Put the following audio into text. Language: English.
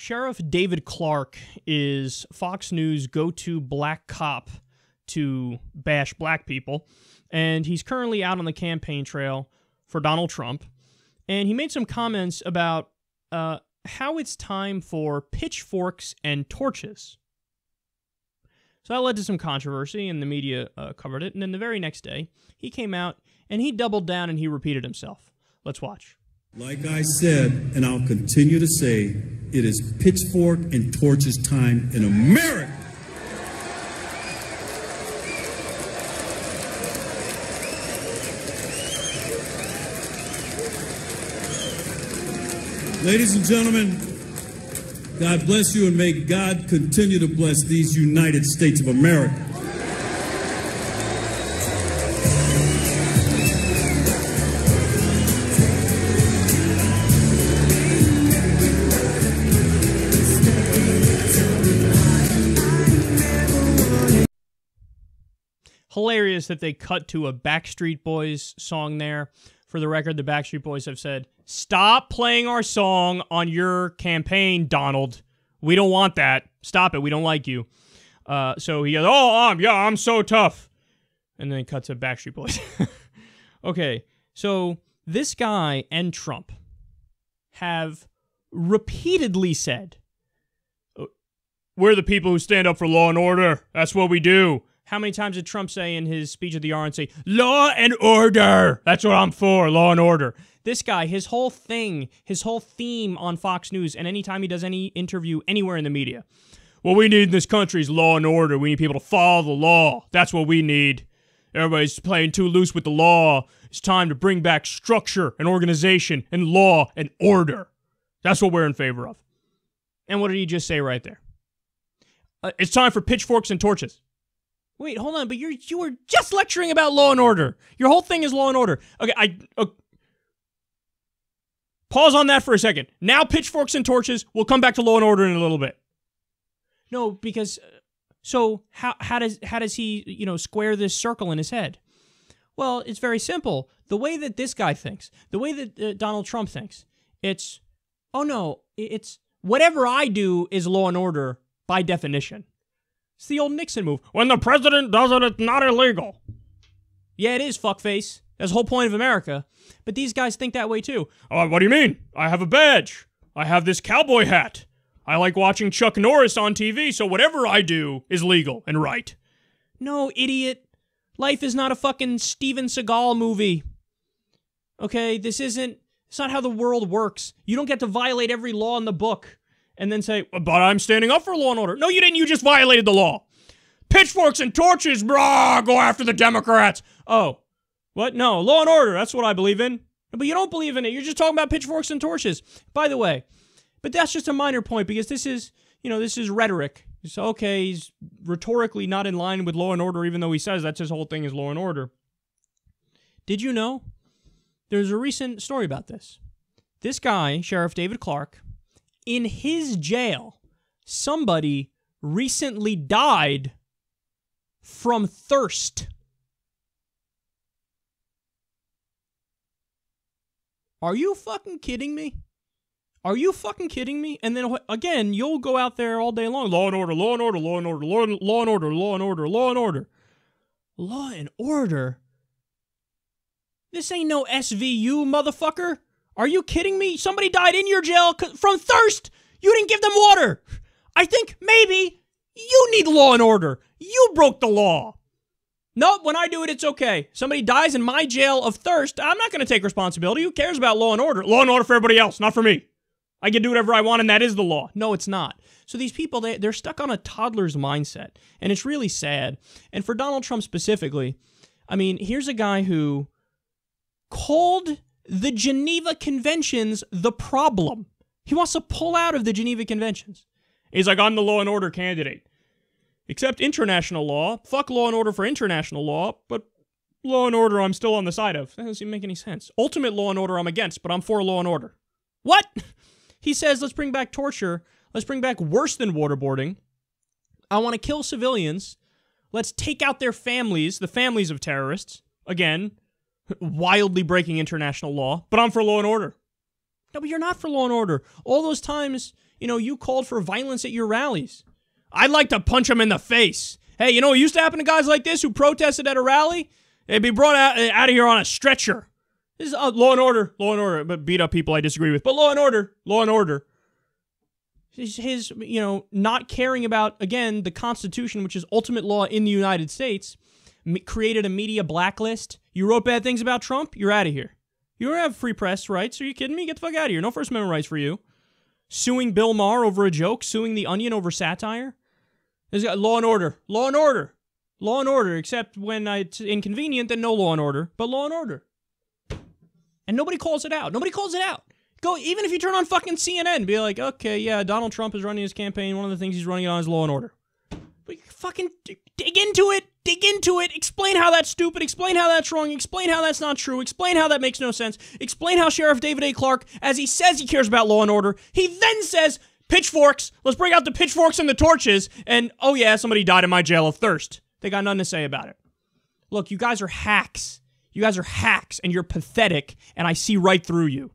Sheriff David Clarke is Fox News' go to black cop to bash black people, and he's currently out on the campaign trail for Donald Trump. And he made some comments about uh, how it's time for pitchforks and torches. So that led to some controversy, and the media uh, covered it. And then the very next day, he came out and he doubled down and he repeated himself. Let's watch. Like I said, and I'll continue to say, it is pitchfork and torches time in America. Ladies and gentlemen, God bless you and may God continue to bless these United States of America. Hilarious that they cut to a Backstreet Boys song there. For the record, the Backstreet Boys have said, Stop playing our song on your campaign, Donald. We don't want that. Stop it. We don't like you. Uh, so he goes, Oh, um, yeah, I'm so tough. And then cuts to Backstreet Boys. okay, so this guy and Trump have repeatedly said, We're the people who stand up for law and order. That's what we do. How many times did Trump say in his speech at the RNC, law and order? That's what I'm for, law and order. This guy, his whole thing, his whole theme on Fox News, and anytime he does any interview anywhere in the media, what we need in this country is law and order. We need people to follow the law. That's what we need. Everybody's playing too loose with the law. It's time to bring back structure and organization and law and order. That's what we're in favor of. And what did he just say right there? Uh, it's time for pitchforks and torches. Wait, hold on, but you're you were just lecturing about law and order. Your whole thing is law and order. Okay, I uh, pause on that for a second. Now pitchforks and torches. We'll come back to law and order in a little bit. No, because uh, so how how does how does he you know square this circle in his head? Well, it's very simple. The way that this guy thinks, the way that uh, Donald Trump thinks, it's oh no, it's whatever I do is law and order by definition. It's the old Nixon move. When the president does it, it's not illegal. Yeah, it is, fuckface. That's the whole point of America. But these guys think that way too. Oh, what do you mean? I have a badge. I have this cowboy hat. I like watching Chuck Norris on TV, so whatever I do is legal and right. No, idiot. Life is not a fucking Steven Seagal movie. Okay, this isn't. It's not how the world works. You don't get to violate every law in the book and then say, but I'm standing up for law and order. No, you didn't. You just violated the law. Pitchforks and torches, brah, go after the Democrats. Oh, what? No, law and order. That's what I believe in. But you don't believe in it. You're just talking about pitchforks and torches. By the way, but that's just a minor point because this is, you know, this is rhetoric. It's okay, he's rhetorically not in line with law and order, even though he says that's his whole thing is law and order. Did you know? There's a recent story about this. This guy, Sheriff David Clarke, in his jail, somebody recently died from thirst. Are you fucking kidding me? Are you fucking kidding me? And then again, you'll go out there all day long. Law and order, law and order, law and order, law and, law and order, law and order, law and order. Law and order? This ain't no SVU, motherfucker. Are you kidding me? Somebody died in your jail from thirst. You didn't give them water. I think maybe you need law and order. You broke the law. Nope, when I do it, it's okay. Somebody dies in my jail of thirst. I'm not going to take responsibility. Who cares about law and order? Law and order for everybody else, not for me. I can do whatever I want, and that is the law. No, it's not. So these people, they, they're stuck on a toddler's mindset, and it's really sad. And for Donald Trump specifically, I mean, here's a guy who called the Geneva Conventions the problem. He wants to pull out of the Geneva Conventions. He's like, I'm the law and order candidate. Except international law. Fuck law and order for international law, but law and order I'm still on the side of. That doesn't make any sense. Ultimate law and order I'm against, but I'm for law and order. What? He says, let's bring back torture. Let's bring back worse than waterboarding. I want to kill civilians. Let's take out their families, the families of terrorists. Again, wildly breaking international law, but I'm for law and order. No, but you're not for law and order. All those times you know, you called for violence at your rallies. I'd like to punch him in the face. Hey, you know what used to happen to guys like this who protested at a rally? They'd be brought out, out of here on a stretcher. This is uh, law and order, law and order, but beat up people I disagree with. But law and order, law and order. His, his, you know, not caring about, again, the Constitution, which is ultimate law in the United States, created a media blacklist. You wrote bad things about Trump, you're out of here. You don't have free press rights. Are you kidding me? Get the fuck out of here. No First Amendment rights for you. Suing Bill Maher over a joke, suing The Onion over satire. There's law and order. Law and order. Law and order, except when uh, it's inconvenient, then no law and order, but law and order. And nobody calls it out. Nobody calls it out. Go, even if you turn on fucking CNN, be like, okay, yeah, Donald Trump is running his campaign. One of the things he's running on is law and order. But fucking dig into it. Dig into it. Explain how that's stupid. Explain how that's wrong. Explain how that's not true. Explain how that makes no sense. Explain how Sheriff David A. Clarke, as he says he cares about law and order, he then says, pitchforks. Let's bring out the pitchforks and the torches. And oh, yeah, somebody died in my jail of thirst. They got nothing to say about it. Look, you guys are hacks. You guys are hacks and you're pathetic, and I see right through you.